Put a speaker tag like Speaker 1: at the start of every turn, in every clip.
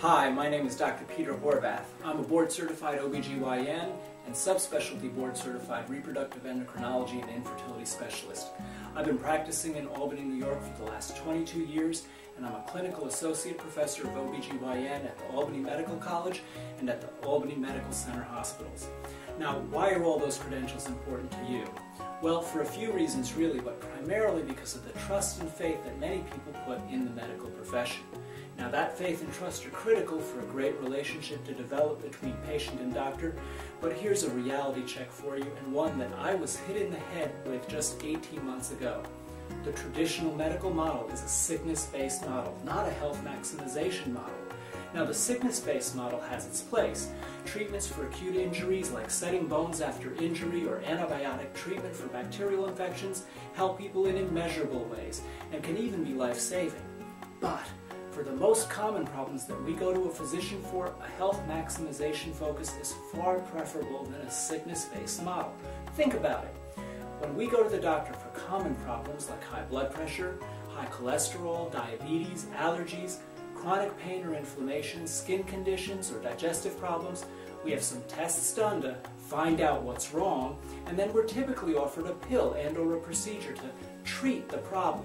Speaker 1: Hi, my name is Dr. Peter Horvath. I'm a board certified OBGYN and subspecialty board certified reproductive endocrinology and infertility specialist. I've been practicing in Albany, New York for the last 22 years and I'm a clinical associate professor of OBGYN at the Albany Medical College and at the Albany Medical Center hospitals. Now, why are all those credentials important to you? Well, for a few reasons really, but primarily because of the trust and faith that many people put in the medical profession. Now that faith and trust are critical for a great relationship to develop between patient and doctor, but here's a reality check for you and one that I was hit in the head with just 18 months ago. The traditional medical model is a sickness-based model, not a health maximization model. Now the sickness-based model has its place. Treatments for acute injuries like setting bones after injury or antibiotic treatment for bacterial infections help people in immeasurable ways and can even be life-saving. But for the most common problems that we go to a physician for, a health maximization focus is far preferable than a sickness-based model. Think about it. When we go to the doctor for common problems like high blood pressure, high cholesterol, diabetes, allergies, chronic pain or inflammation, skin conditions, or digestive problems, we have some tests done to find out what's wrong, and then we're typically offered a pill and or a procedure to treat the problem.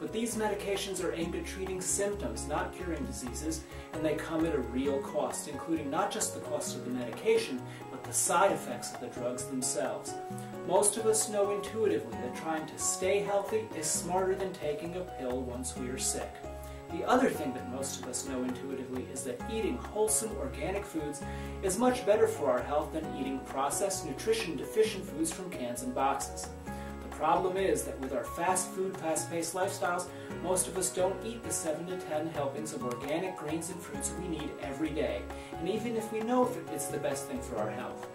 Speaker 1: But these medications are aimed at treating symptoms, not curing diseases, and they come at a real cost, including not just the cost of the medication, but the side effects of the drugs themselves. Most of us know intuitively that trying to stay healthy is smarter than taking a pill once we are sick. The other thing that most of us know intuitively is that eating wholesome organic foods is much better for our health than eating processed nutrition deficient foods from cans and boxes problem is that with our fast food, fast-paced lifestyles, most of us don't eat the 7 to 10 helpings of organic grains and fruits we need every day, and even if we know it's the best thing for our health.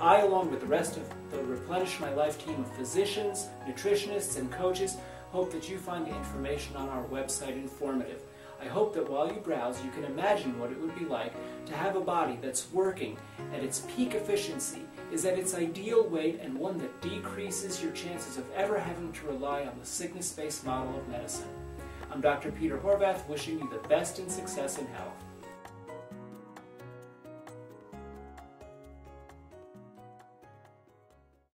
Speaker 1: I, along with the rest of the Replenish My Life team of physicians, nutritionists, and coaches, hope that you find the information on our website informative. I hope that while you browse, you can imagine what it would be like to have a body that's working at its peak efficiency, is at its ideal weight, and one that decreases your chances of ever having to rely on the sickness-based model of medicine. I'm Dr. Peter Horvath, wishing you the best in success and health.